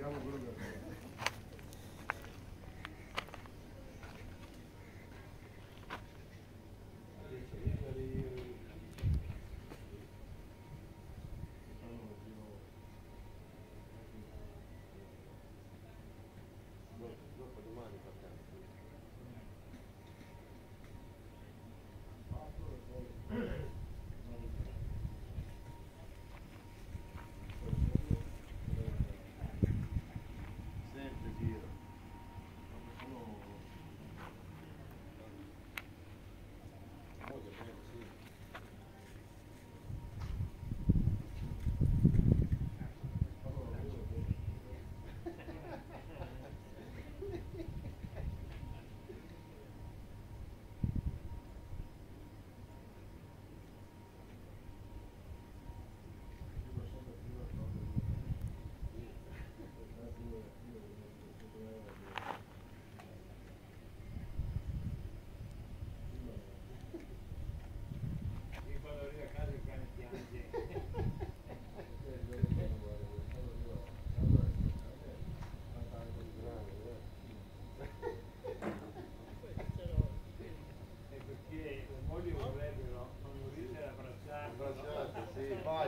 Я выбрал.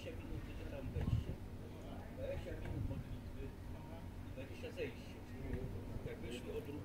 20 minut będzie tam wejście, 20 minut modlitwy, 20 zejście. Jak wyszli o drugiej.